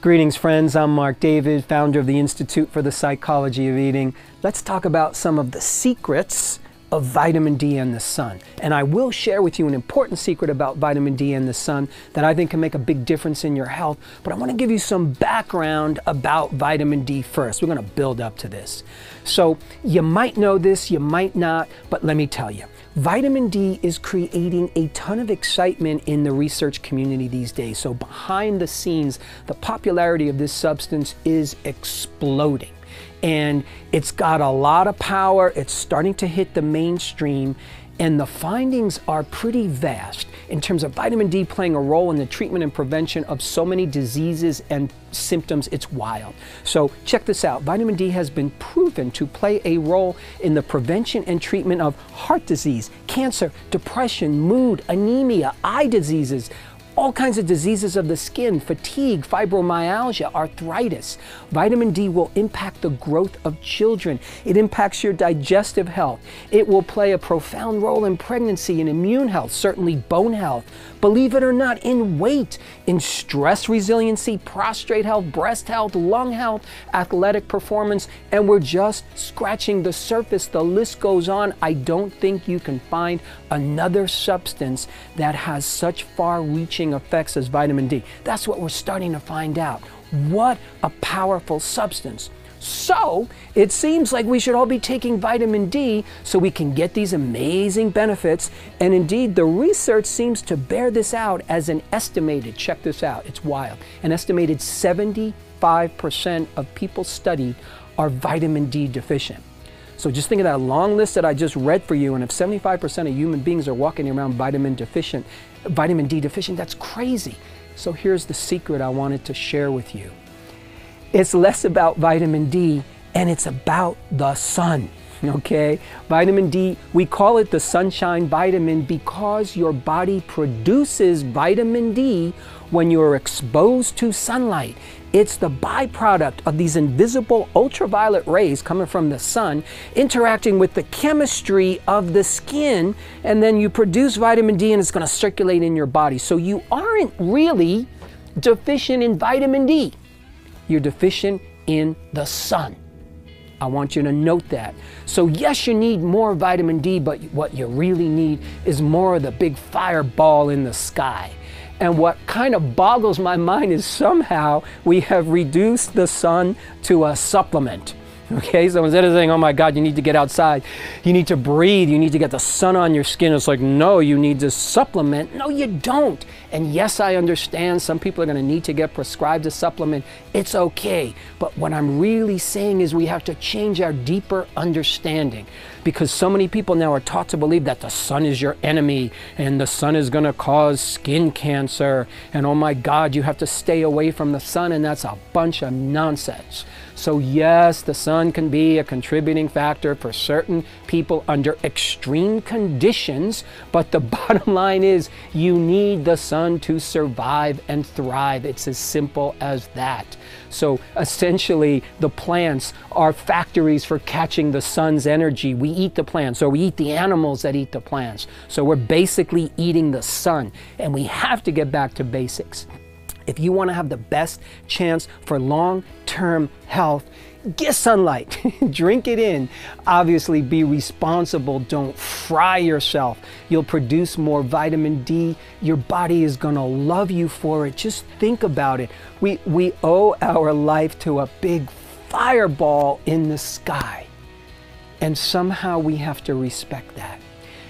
Greetings, friends. I'm Marc David, founder of the Institute for the Psychology of Eating. Let's talk about some of the secrets of vitamin D and the sun. And I will share with you an important secret about vitamin D and the sun that I think can make a big difference in your health. But I want to give you some background about vitamin D first. We're going to build up to this. So you might know this, you might not, but let me tell you. Vitamin D is creating a ton of excitement in the research community these days. So, behind the scenes, the popularity of this substance is exploding. And it's got a lot of power, it's starting to hit the mainstream, and the findings are pretty vast in terms of vitamin D playing a role in the treatment and prevention of so many diseases and symptoms. It's wild. So check this out. Vitamin D has been proven to play a role in the prevention and treatment of heart disease, cancer, depression, mood, anemia, eye diseases, all kinds of diseases of the skin, fatigue, fibromyalgia, arthritis. Vitamin D will impact the growth of children. It impacts your digestive health. It will play a profound role in pregnancy and immune health, certainly bone health. Believe it or not, in weight, in stress resiliency, prostrate health, breast health, lung health, athletic performance, and we're just scratching the surface. The list goes on. I don't think you can find another substance that has such far reaching effects as vitamin D. That's what we're starting to find out. What a powerful substance. So, it seems like we should all be taking vitamin D so we can get these amazing benefits. And indeed, the research seems to bear this out as an estimated, check this out, it's wild, an estimated 75% of people studied are vitamin D deficient. So just think of that long list that I just read for you, and if 75% of human beings are walking around vitamin deficient, vitamin D deficient, that's crazy. So here's the secret I wanted to share with you. It's less about vitamin D and it's about the sun. Okay, vitamin D, we call it the sunshine vitamin because your body produces vitamin D when you're exposed to sunlight. It's the byproduct of these invisible ultraviolet rays coming from the sun interacting with the chemistry of the skin, and then you produce vitamin D and it's going to circulate in your body. So you aren't really deficient in vitamin D, you're deficient in the sun. I want you to note that. So, yes, you need more vitamin D, but what you really need is more of the big fireball in the sky. And what kind of boggles my mind is somehow we have reduced the sun to a supplement. Okay, so instead of saying, oh my God, you need to get outside, you need to breathe, you need to get the sun on your skin, it's like, no, you need to supplement. No, you don't. And yes, I understand some people are going to need to get prescribed a supplement. It's okay. But what I'm really saying is we have to change our deeper understanding because so many people now are taught to believe that the sun is your enemy and the sun is going to cause skin cancer. And oh my God, you have to stay away from the sun. And that's a bunch of nonsense. So, yes, the sun can be a contributing factor for certain people under extreme conditions, but the bottom line is you need the sun to survive and thrive. It's as simple as that. So, essentially, the plants are factories for catching the sun's energy. We eat the plants, or we eat the animals that eat the plants. So, we're basically eating the sun, and we have to get back to basics. If you want to have the best chance for long term health, get sunlight, drink it in. Obviously, be responsible. Don't fry yourself. You'll produce more vitamin D. Your body is going to love you for it. Just think about it. We, we owe our life to a big fireball in the sky. And somehow we have to respect that.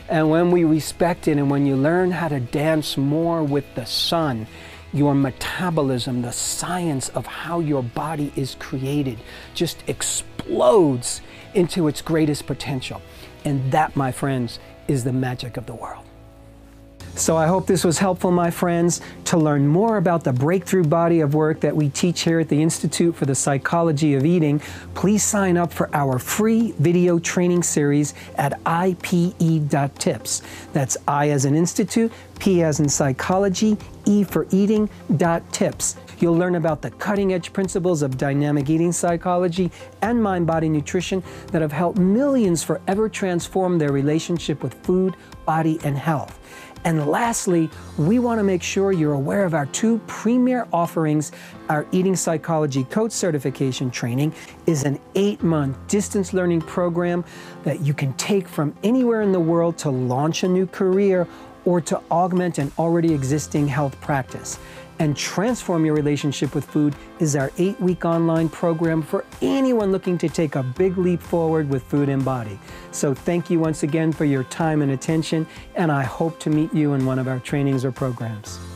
And when we respect it and when you learn how to dance more with the sun, your metabolism, the science of how your body is created, just explodes into its greatest potential. And that, my friends, is the magic of the world. So I hope this was helpful, my friends. To learn more about the breakthrough body of work that we teach here at the Institute for the Psychology of Eating, please sign up for our free video training series at ipe.tips. That's I as an institute, P as in psychology, E for eating, dot tips. You'll learn about the cutting edge principles of dynamic eating psychology and mind body nutrition that have helped millions forever transform their relationship with food, body, and health. And lastly, we want to make sure you're aware of our two premier offerings. Our Eating Psychology Coach Certification Training is an eight month distance learning program that you can take from anywhere in the world to launch a new career or to augment an already existing health practice and transform your relationship with food is our eight week online program for anyone looking to take a big leap forward with food and body. So, thank you once again for your time and attention, and I hope to meet you in one of our trainings or programs.